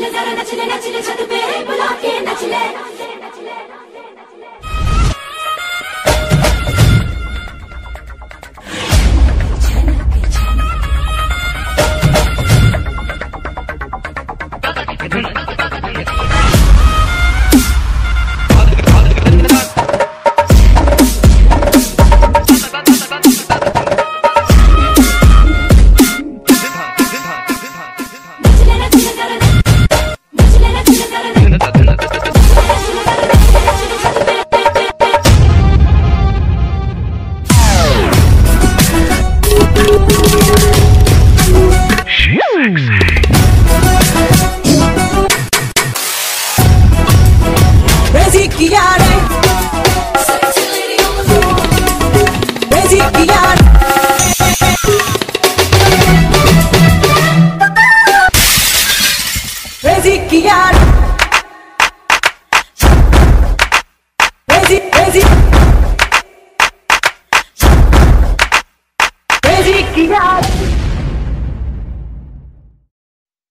नचले जरा नचले नचले छत पे बुला के नचले। नचले किया रे बेजी किया रे बेजी किया रे बेजी बेजी बेजी किया रे